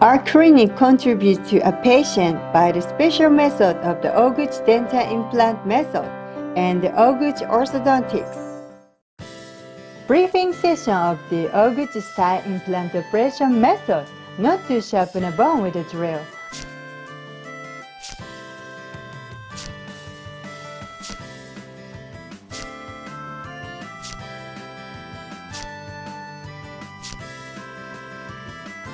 Our clinic contributes to a patient by the special method of the Ohguchi dental implant method and the Ohguchi orthodontics. Briefing session of the Ohguchi style implant operation method, not to sharpen a bone with a drill.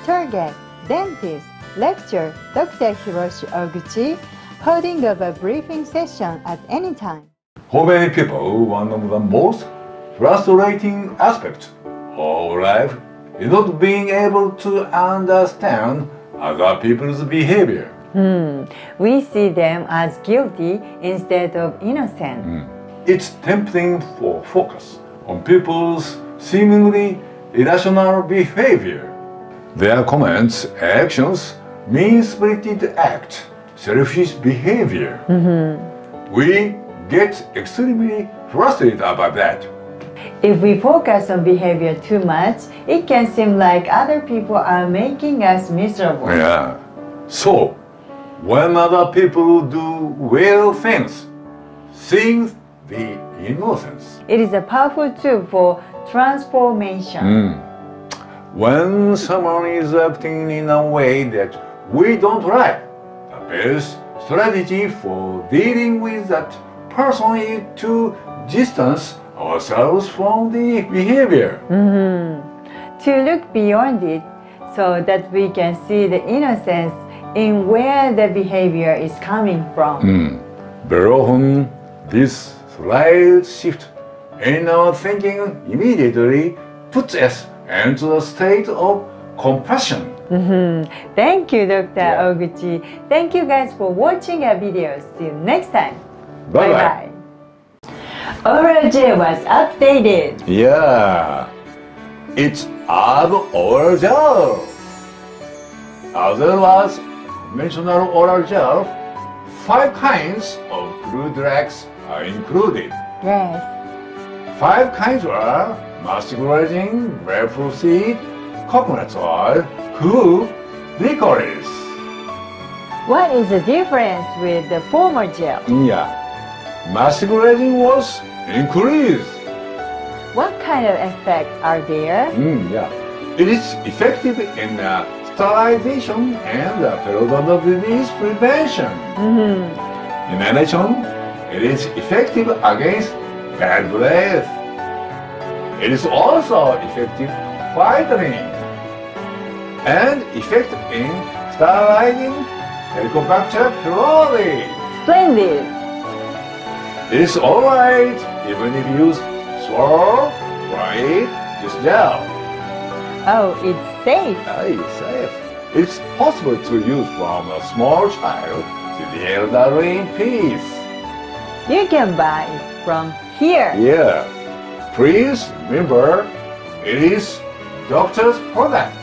Target, dentist, lecturer Dr. Hiroshi Ohguchi, holding of a briefing session at any time. For many people, one of the most frustrating aspects of life is not being able to understand other people's behavior. Hmm, we see them as guilty instead of innocent. It's tempting for focus on people's seemingly irrational behavior. Their comments, actions, mean-spirited act, selfish behavior. Mm-hmm. We get extremely frustrated about that. If we focus on behavior too much, it can seem like other people are making us miserable. Yeah. So, when other people do well things, things the innocence. It is a powerful tool for transformation. Mm. When someone is acting in a way that we don't like, the best strategy for dealing with that person is to distance ourselves from the behavior. Mm-hmm. To look beyond it so that we can see the innocence in where the behavior is coming from. Hmm. Very often, this slight shift in our thinking immediately puts us into the state of compassion. Hmm. Thank you, Dr. Yeah. Ohguchi. Thank you guys for watching our videos. See you next time. Bye-bye. Bye-bye. Oral J was updated. Yeah, it's ab oral gel. As conventional oral gel, five kinds of blue drugs are included. Yes. Five kinds are mastic resin, grapefruit seed, coconut oil, cool, licorice. What is the difference with the former gel? Yeah, resin was increased. What kind of effects are there? Mm, yeah. It is effective in uh, sterilization and uh, periodontal disease prevention. Mhm. In addition, it is effective against bad breath. It is also effective fighting and effective in sterilizing Helicobacter pylori. Splendid. It is alright even if you swallow, right, just gel. Oh, it's safe. Ah, Aye, safe. It's possible to use from a small child to the elderly in peace. You can buy it from here. Yeah. Please remember, it is doctor's product.